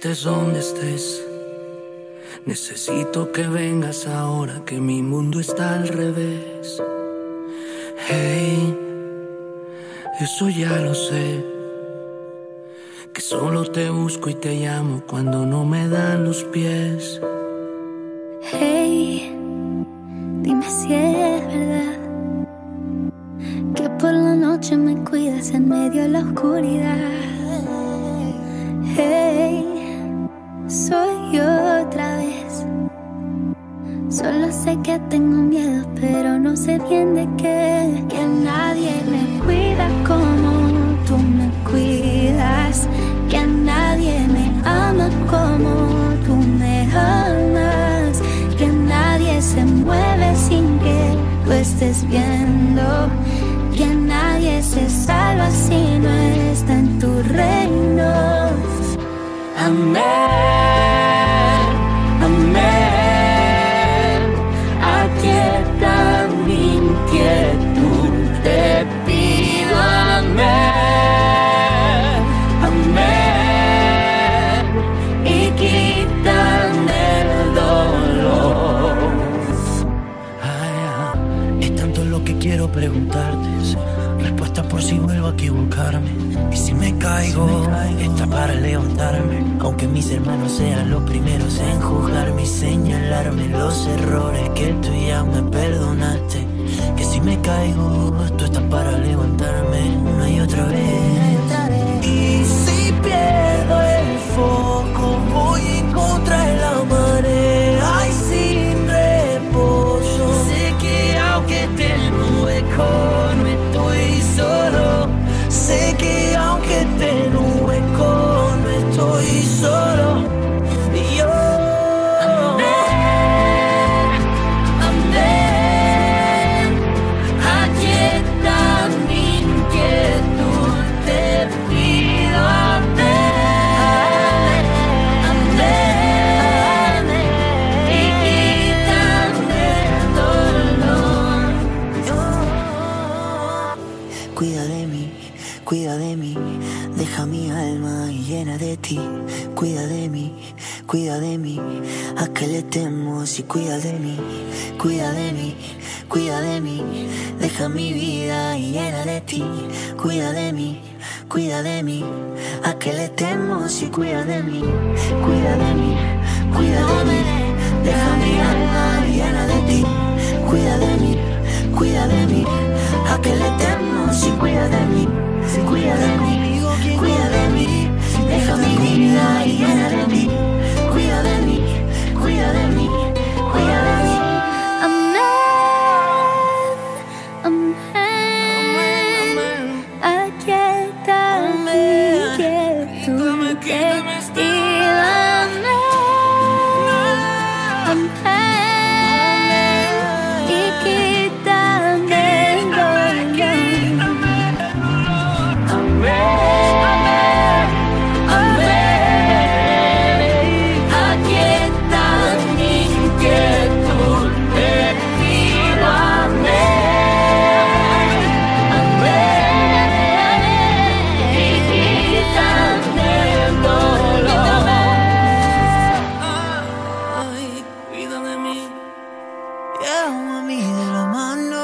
estés donde estés. Necesito que vengas ahora que mi mundo está al revés. Hey, eso ya lo sé. Que solo te busco y te llamo cuando no me dan los pies. Hey, dime si es verdad que por la noche me cuidas en medio de la oscuridad. Hey, soy yo otra vez. Solo sé que tengo miedo, pero no sé bien de qué. Que nadie me cuida como tú me cuidas. Que nadie me ama como tú me amas. Que nadie se mueve sin que tú estés viendo. Que nadie se salva si no está en tu reino. I si vuelvo a equivocarme. Y si me caigo, está para levantarme. Aunque mis hermanos sean los primeros en juzgarme y señalarme los errores que tú ya me perdonaste. Que si me caigo, tú estás para levantarme Aunque tengo hueco, no estoy llena de ti. Cuida de mí, cuida de mí, a que le temo si cuida de mí, cuida de mí, cuida de mí, deja mi vida llena de ti. Cuida de mí, cuida de mí, a que le temo si cuida de mí, cuida de mí, cuida de mí, deja mi alma llena de ti. Cuida de mí, cuida de mí, a que le temo si cuida de mí, si cuida de mí, cuida de mí, deja mi Llama a mí de mano.